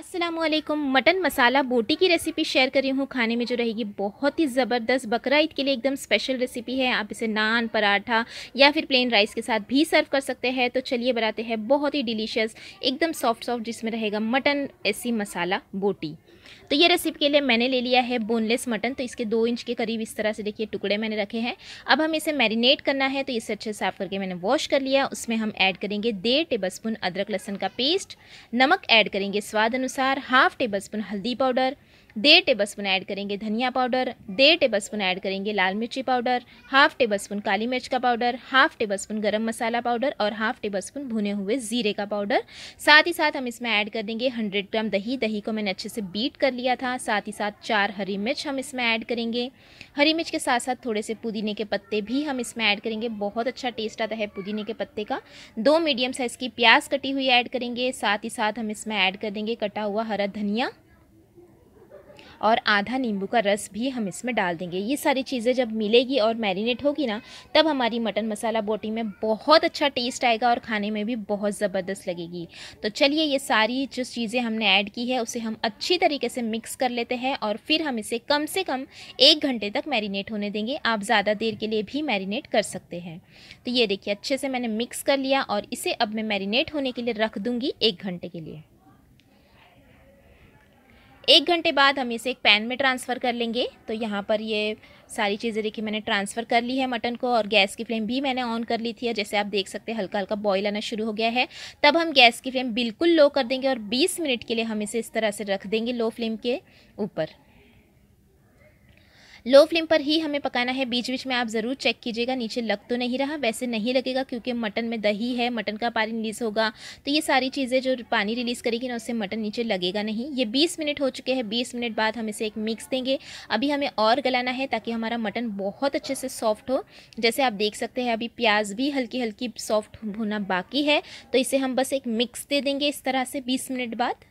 Aslam mutton मसाला बोटी की recipe share कर रही हूँ। खाने में जो रहेगी बहुत ही ज़बरदस्त बकरा ईद के लिए एकदम स्पेशल रेसिपी है। आप इसे नान, पराठा या फिर प्लेन राइस के साथ भी सर्व कर सकते हैं। तो चलिए बनाते हैं। बहुत ही डिलीशियस एकदम सॉफ्ट सॉफ्ट जिसमें रहेगा मटन ऐसी मसाला बोटी। तो ये रेसिपी के लिए मैंने ले लिया है बोनलेस मटन तो इसके दो इंच के करीब इस तरह से देखिए टुकड़े मैंने रखे हैं। अब हम इसे मैरिनेट करना है तो इसे अच्छे साफ़ करके मैंने वॉश कर लिया। उसमें हम ऐड करेंगे डेढ़ टेबल स्पून अदरक लहसन का पेस्ट नमक ऐड करेंगे स्वाद अनुसार हाफ़ टेबल स्पून हल्दी पाउडर डेढ़ टेबल स्पून ऐड करेंगे धनिया पाउडर डेढ़ टेबल स्पून ऐड करेंगे लाल मिर्ची पाउडर, हाफ़ टेबल स्पून काली मिर्च का पाउडर, हाफ़ टेबल स्पून गरम मसाला पाउडर और हाफ़ टेबल स्पून भुने हुए जीरे का पाउडर। साथ ही साथ हम इसमें ऐड कर देंगे हंड्रेड ग्राम दही। दही को मैंने अच्छे से बीट कर लिया था। साथ ही साथ चार हरी मिर्च हम इसमें ऐड करेंगे। हरी मिर्च के साथ साथ थोड़े से पुदीने के पत्ते भी हम इसमें ऐड करेंगे। बहुत अच्छा टेस्ट आता है पुदीने के पत्ते का। दो मीडियम साइज़ की प्याज कटी हुई ऐड करेंगे। साथ ही साथ हम इसमें ऐड कर देंगे कटा हुआ हरा धनिया। और आधा नींबू का रस भी हम इसमें डाल देंगे। ये सारी चीज़ें जब मिलेगी और मैरिनेट होगी ना, तब हमारी मटन मसाला बोटी में बहुत अच्छा टेस्ट आएगा और खाने में भी बहुत ज़बरदस्त लगेगी। तो चलिए ये सारी जो चीज़ें हमने ऐड की है, उसे हम अच्छी तरीके से मिक्स कर लेते हैं और फिर हम इसे कम से कम एक घंटे तक मैरिनेट होने देंगे। आप ज़्यादा देर के लिए भी मैरिनेट कर सकते हैं। तो ये देखिए, अच्छे से मैंने मिक्स कर लिया और इसे अब मैं मैरिनेट होने के लिए रख दूँगी एक घंटे के लिए। एक घंटे बाद हम इसे एक पैन में ट्रांसफ़र कर लेंगे। तो यहाँ पर ये सारी चीज़ें देखिए मैंने ट्रांसफ़र कर ली है मटन को और गैस की फ्लेम भी मैंने ऑन कर ली थी और जैसे आप देख सकते हैं हल्का हल्का बॉईल आना शुरू हो गया है। तब हम गैस की फ्लेम बिल्कुल लो कर देंगे और 20 मिनट के लिए हम इसे इस तरह से रख देंगे लो फ्लेम के ऊपर। लो फ्लेम पर ही हमें पकाना है, बीच बीच में आप ज़रूर चेक कीजिएगा, नीचे लग तो नहीं रहा, वैसे नहीं लगेगा क्योंकि मटन में दही है, मटन का पानी रिलीज़ होगा तो ये सारी चीज़ें जो पानी रिलीज़ करेगी ना, उससे मटन नीचे लगेगा नहीं। ये बीस मिनट हो चुके हैं, बीस मिनट बाद हम इसे एक मिक्स देंगे। अभी हमें और गलाना है ताकि हमारा मटन बहुत अच्छे से सॉफ्ट हो। जैसे आप देख सकते हैं, अभी प्याज भी हल्की हल्की सॉफ्ट होना बाकी है तो इसे हम बस एक मिक्स दे देंगे इस तरह से बीस मिनट बाद।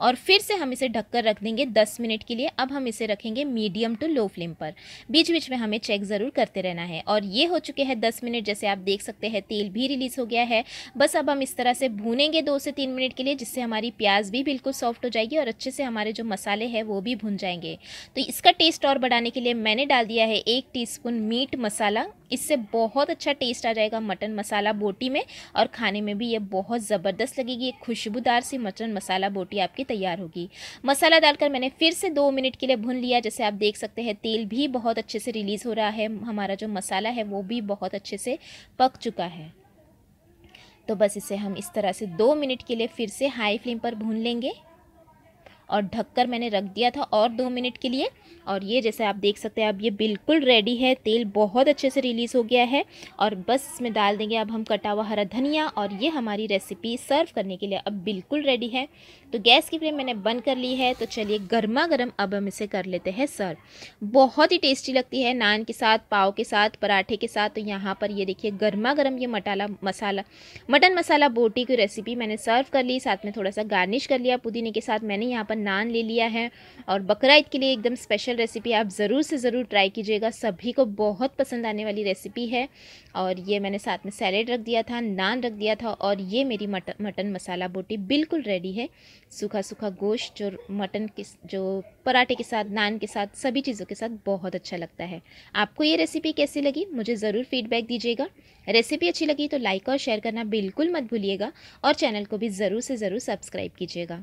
और फिर से हम इसे ढककर रख देंगे 10 मिनट के लिए। अब हम इसे रखेंगे मीडियम टू लो फ्लेम पर। बीच बीच में हमें चेक ज़रूर करते रहना है। और ये हो चुके हैं 10 मिनट, जैसे आप देख सकते हैं, तेल भी रिलीज़ हो गया है। बस अब हम इस तरह से भूनेंगे दो से तीन मिनट के लिए, जिससे हमारी प्याज भी बिल्कुल सॉफ्ट हो जाएगी और अच्छे से हमारे जो मसाले हैं, वो भी भुन जाएँगे। तो इसका टेस्ट और बढ़ाने के लिए मैंने डाल दिया है एक टी मीट मसाला इससे बहुत अच्छा टेस्ट आ जाएगा मटन मसाला बोटी में। और खाने में भी ये बहुत ज़बरदस्त लगेगी। एक खुशबूदार सी मटन मसाला बोटी आपकी तैयार होगी। मसाला डालकर मैंने फिर से दो मिनट के लिए भून लिया, जैसे आप देख सकते हैं, तेल भी बहुत अच्छे से रिलीज़ हो रहा है। हमारा जो मसाला है, वो भी बहुत अच्छे से पक चुका है। तो बस इसे हम इस तरह से दो मिनट के लिए फिर से हाई फ्लेम पर भून लेंगे। और ढककर मैंने रख दिया था और दो मिनट के लिए। और ये जैसे आप देख सकते हैं, अब ये बिल्कुल रेडी है। तेल बहुत अच्छे से रिलीज़ हो गया है। और बस इसमें डाल देंगे अब हम कटा हुआ हरा धनिया और ये हमारी रेसिपी सर्व करने के लिए अब बिल्कुल रेडी है। तो गैस की फ्लेम मैंने बंद कर ली है। तो चलिए गर्मा गर्म अब हम इसे कर लेते हैं सर्व बहुत ही टेस्टी लगती है नान के साथ, पाव के साथ, पराठे के साथ। तो यहाँ पर ये देखिए गर्मा गर्म ये मटाला मसाला, मटन मसाला बोटी की रेसिपी मैंने सर्व कर ली। साथ में थोड़ा सा गार्निश कर लिया पुदीने के साथ। मैंने यहाँ पर नान ले लिया है। और बकरा ईद के लिए एकदम स्पेशल रेसिपी आप ज़रूर से ज़रूर ट्राई कीजिएगा। सभी को बहुत पसंद आने वाली रेसिपी है। और ये मैंने साथ में सैलेड रख दिया था, नान रख दिया था और ये मेरी मटन मटन मसाला बोटी बिल्कुल रेडी है। सूखा सूखा गोश्त जो मटन के जो पराठे के साथ, नान के साथ, सभी चीज़ों के साथ बहुत अच्छा लगता है। आपको ये रेसिपी कैसी लगी? मुझे ज़रूर फीडबैक दीजिएगा। रेसिपी अच्छी लगी तो लाइक और शेयर करना बिल्कुल मत भूलिएगा। और चैनल को भी ज़रूर से ज़रूर सब्सक्राइब कीजिएगा।